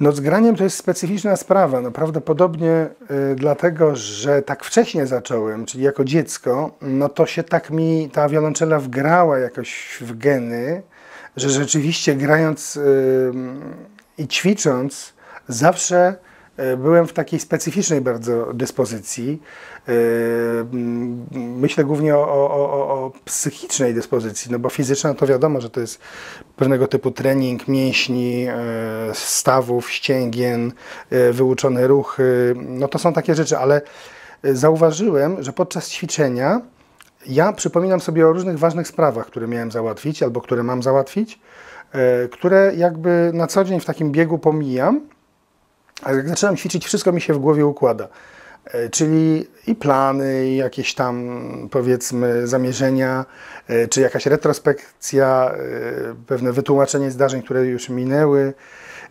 No z graniem to jest specyficzna sprawa. No, prawdopodobnie y, dlatego, że tak wcześnie zacząłem, czyli jako dziecko, no to się tak mi ta wiolonczela wgrała jakoś w geny, że rzeczywiście grając y, i ćwicząc zawsze byłem w takiej specyficznej bardzo dyspozycji. Mm, Myślę głównie o, o, o, o psychicznej dyspozycji, no bo fizyczna to wiadomo, że to jest pewnego typu trening mięśni, e, stawów, ścięgien, e, wyuczone ruchy. No to są takie rzeczy, ale e, zauważyłem, że podczas ćwiczenia ja przypominam sobie o różnych ważnych sprawach, które miałem załatwić albo które mam załatwić, e, które jakby na co dzień w takim biegu pomijam, a jak zaczynam ćwiczyć, wszystko mi się w głowie układa. E, Czyli i plany, i jakieś tam powiedzmy zamierzenia, e, czy jakaś retrospekcja, e, pewne wytłumaczenie zdarzeń, które już minęły.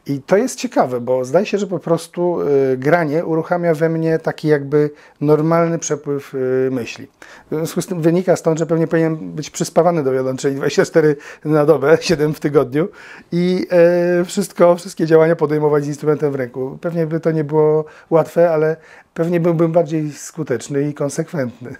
I to jest ciekawe, bo zdaje się, że po prostu e, granie uruchamia we mnie taki jakby normalny przepływ e, myśli. W związku z tym wynika stąd, że pewnie powinien być przyspawany do wiolonczeli 24 na dobę, 7 w tygodniu i e, wszystko, wszystkie działania podejmować z instrumentem w ręku. Pewnie by to nie było łatwe, ale pewnie byłbym bardziej skuteczny i konsekwentny.